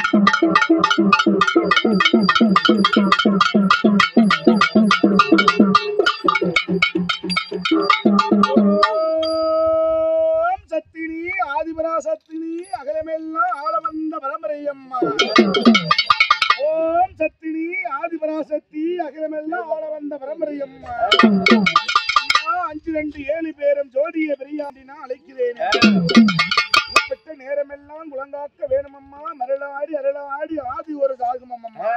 ஓம் சத்தினி ஆதிபரா சத்தினி அகலமெல்லாம் ஆள வந்த பரம்பரையம்மா. ஓம் சத்தினி ஆதிபரா சக்தி அகிலமெல்லாம் ஆள வந்த பரம்பரையம்மா. அம்மா, அஞ்சு ரெண்டு ஏழு பேரும் ஜோடிய பெரியாண்டினா அழைக்கிறேன். பார்க்க வேணுமம்மா. மரளாடி அருளாடி ஆதி ஒரு சாகும் அம்மா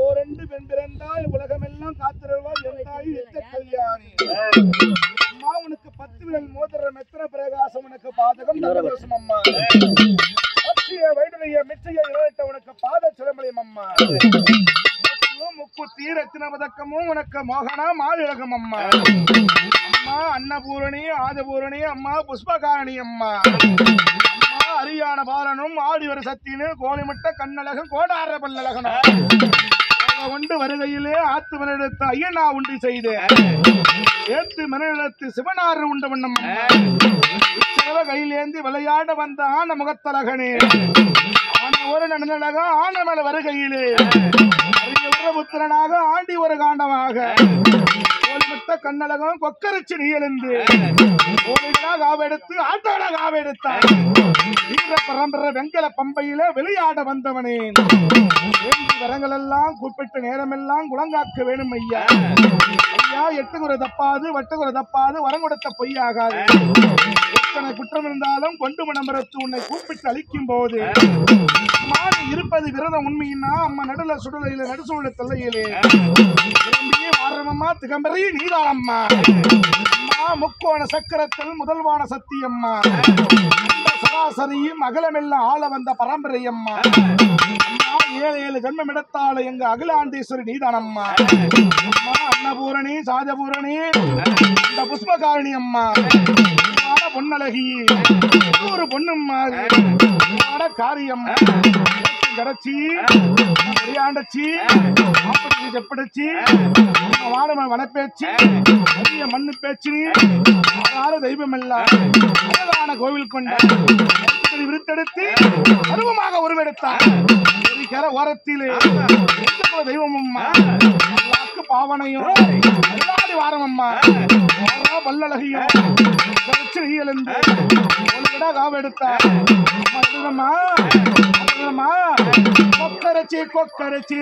ஓரெண்டு பெண் பிறந்தாய் உலகமெல்லாம் காத்திருவாய் எந்தாய் நித்த கல்யாணி அம்மா உனக்கு பத்து விரல் மோதிரம் எத்தனை பிரகாசம்? உனக்கு பாதகம் தரவசம் அம்மா பத்திய வயதுடைய மிச்சைய இழைத்த உனக்கு பாத சிலம்பலியம் அம்மா முக்குத்தி ரத்தின பதக்கமும் உனக்கு மோகனா மாலிழகம் அம்மா அம்மா அன்னபூரணி ஆதபூரணி அம்மா புஷ்பகாரணி அம்மா அரியான பாலனும் ஆடி ஒரு சத்தினு கோழிமட்ட கண்ணழகம் கோடார பல்லழகனும். கொண்டு வருகையிலே ஆத்து மனிதத்து ஐயனா உண்டு செய்து. ஏத்து மனிதத்து சிவனாறு உண்ட வண்ணம் கையிலேந்தி விளையாட வந்த ஆன முகத்தழகனே ஆன ஒரு நடனழக ஆனமல வருகையிலே. புத்திரனாக ஆண்டி ஒரு காண்டமாக. கண்ணழகம் கொக்கரிச்சு நீ எழுந்து காவெடுத்து ஆட்டோட ஆட்டோடாக ஆவெடுத்தார் வீர பரம்பரை வெங்கல பம்பையில விளையாட வந்தவனே. வரங்கள் எல்லாம் குறிப்பிட்ட நேரமெல்லாம் குளங்காக்க வேணும் ஐயா ஐயா எட்டு குறை தப்பாது வட்டு குறை தப்பாது வரங்குடத்த பொய்யாகாது. எத்தனை குற்றம் இருந்தாலும் கொண்டு மனமரத்து உன்னை கூப்பிட்டு அழிக்கும் போது மாறி இருப்பது விரதம் உண்மையினா அம்மா நடுல சுடலையில நடுசூழல தொல்லையிலே. விரும்பியே மாறமம்மா திகம்பரையே நீதானம்மா. அம்மா முக்கோண சக்கரத்தில் முதல்வான சத்தியம்மா. சராசரியும் அகலமெல்லாம் ஆள வந்த பரம்பரையம்மா. அம்மா ஏழு ஏழு ஜன்மம் எடுத்தால எங்க அகிலாண்டீஸ்வரி நீதானம்மா. அம்மா அன்னபூரணி சாஜபூரணி இந்த புஷ்பகாரணி அம்மா. அம்மாட பொன்னழகி ஒரு பொண்ணும்மா அம்மாட காரியம் கரைச்சி பெரியாண்டச்சி ஆப்படிச்சு செப்படிச்சு வனப்பேச்சு அதிக மண்ணு பேச்சு ஆறு தெய்வம் எல்லாம் அழகான கோவில் கொண்ட கருத்துக்களை விருத்தெடுத்து அருவமாக உருவெடுத்தார். கர ஓரத்திலே தெய்வம் அம்மா பாவனையும் எல்லாடி வாரம் அம்மா வாரா வல்லழகியும் எழுந்து காவெடுத்தார். கொக்கரைச்சி கொக்கரைச்சி.